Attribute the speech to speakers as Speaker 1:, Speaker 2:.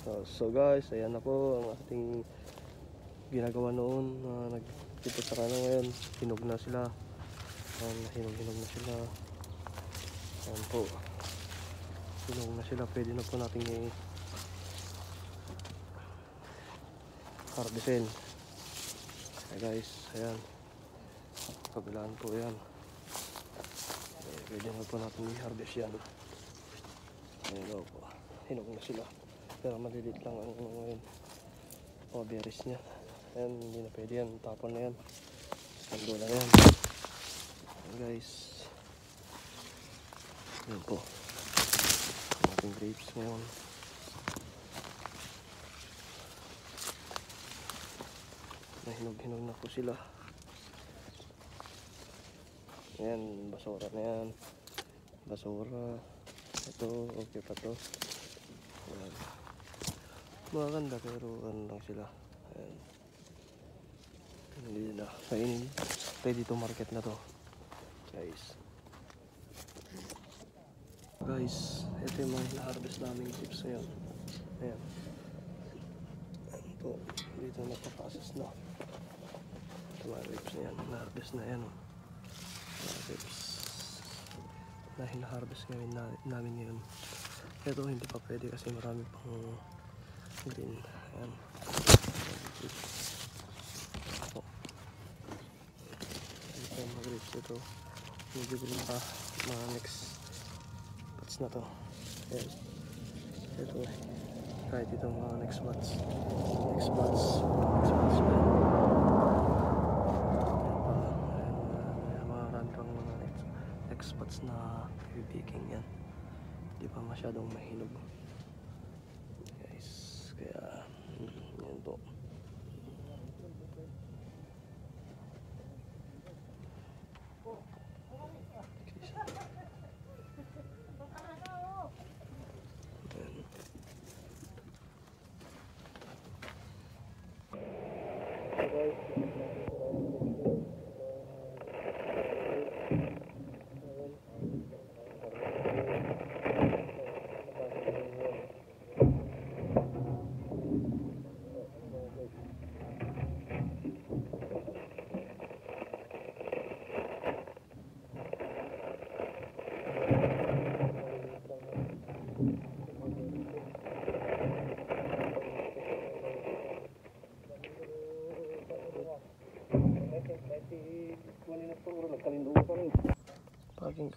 Speaker 1: So, so guys, ayan na po ang ating ginagawa noon. Uh, nagtipot sa kano ngayon. Hinog na sila. Um, hinog-hinog na sila. Ayan po. Hinog na sila. Pwede na po natin i- harvestin. Hey guys, ayan. Kabilaan po yan. Eh, pwede na po natin i-harvest yan. Ayan daw po. Hinog na sila. Pero malilit lang ang ano ngayon. Mga berries niya. Ayan, hindi na pwede yan. Tapon na yan. Sando na yan. Ayan guys. Ayan po. Ang ating grapes ngayon. Nahinog-hinog na po sila. Ayan, basura na yan. Basura. Ito, okay pa to. Ayan. Maganda pero ano lang sila. Ayan. Hindi na. Kainin. Ready to market na to. Guys. Guys, ito yung mga na-harvest namin chips ngayon. Ayan. Ayan po. Dito nagpa-process na. Ito mga grapes na yan. Na-harvest na yan. Mga grapes. Na hina-harvest ngayon na, namin ngayon. Ito hindi pa pwede kasi marami pang green. Ayan. Ito. Ito yung mga grapes ito. Medyo green pa. Mga next batch na to. Ayan. Ito. Kahit ito mga next batch. Next batch. Next mga next, batch na pipiging yan. Hindi pa masyadong mahinog. Parking